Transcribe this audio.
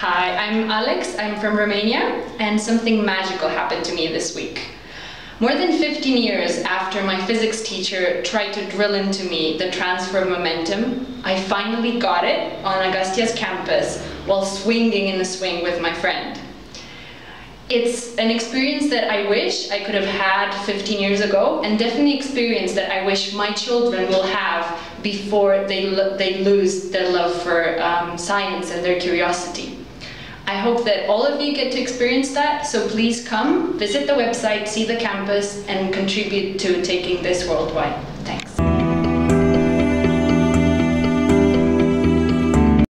Hi, I'm Alex. I'm from Romania, and something magical happened to me this week. More than 15 years after my physics teacher tried to drill into me the transfer of momentum, I finally got it on Agastya's campus while swinging in a swing with my friend. It's an experience that I wish I could have had 15 years ago, and definitely an experience that I wish my children will have before they, lo they lose their love for um, science and their curiosity. I hope that all of you get to experience that, so please come, visit the website, see the campus, and contribute to taking this worldwide.